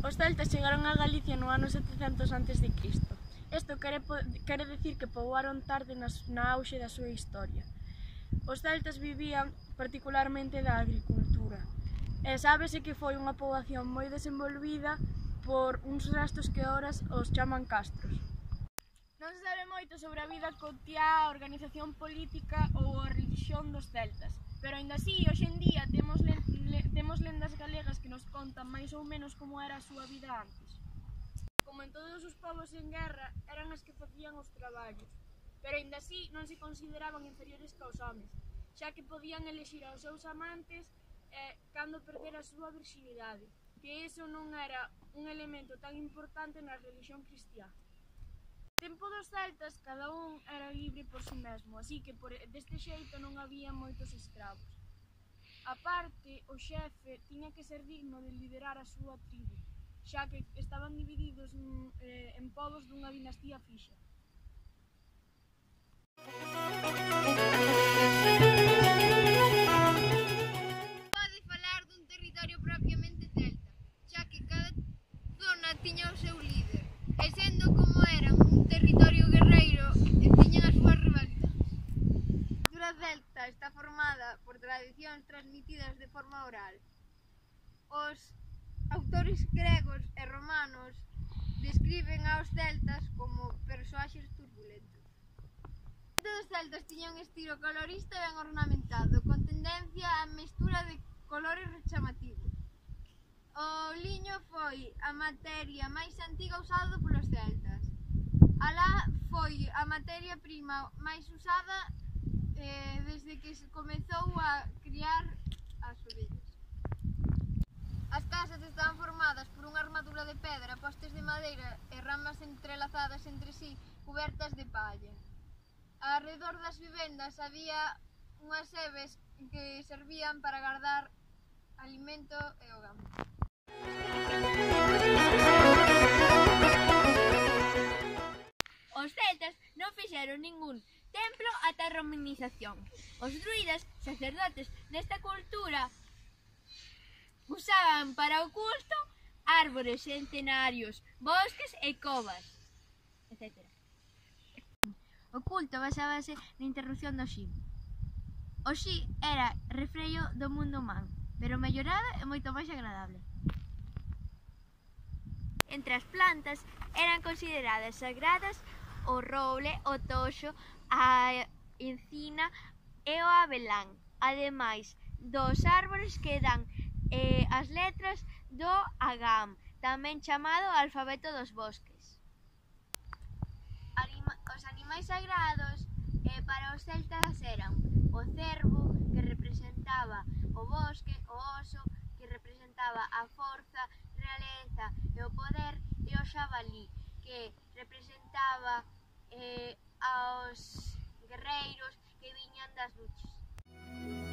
Os celtas chegaron a Galicia no ano 700 a.C. Isto quere, quere decir que poboaron tarde nas, na auxe da súa historia. Os celtas vivían particularmente da agricultura. E sábese que foi unha poboación moi desenvolvida por uns rastros que horas os chaman castros. Non se sabe moito sobre a vida cotiá, a organización política ou a religión dos celtas. Pero aínda así, hoxe en día temos, le, le, temos lendas galegas que nos contan máis ou menos como era a súa vida antes. Como en todos os povos en guerra, eran as que facían os traballos, pero aínda así non se consideraban inferiores que os homes, xa que podían elexir aos seus amantes eh, cando perder a súa virxinidade, que iso non era un elemento tan importante na religión cristiá tempo dos celtas cada un era libre por si sí mesmo, así que por deste xeito non había moitos escravos. A parte, o xefe tiña que ser digno de liderar a súa tribu, xa que estaban divididos en, eh, en povos dunha dinastía fixa. os autores gregos e romanos describen aos celtas como persoaxes turbulentos. Os celtas tiñan un estilo colorista e ben ornamentado, con tendencia á mestura de colores chamativos. O liño foi a materia máis antiga usada polos celtas. Alá foi a materia prima máis usada eh, desde que se comezou a criar armadura de pedra, postes de madeira e ramas entrelazadas entre sí cubertas de palla. Arredor das vivendas había unhas sebes que servían para guardar alimento e o gamo. Os celtas non fixeron ningún templo ata a romanización. Os druidas, sacerdotes desta cultura, usaban para o culto árbores centenarios, bosques e covas, etc. O culto basábase na interrupción do xi. O xi era refreio do mundo humano, pero mellorado e moito máis agradable. Entre as plantas eran consideradas sagradas o roble, o toxo, a encina e o abelán, ademais dos árbores que dan e as letras do agam, tamén chamado alfabeto dos bosques. Anima os animais sagrados eh, para os celtas eran o cervo, que representaba o bosque, o oso, que representaba a forza, realeza e o poder, e o xabalí, que representaba eh, aos guerreiros que viñan das luchas.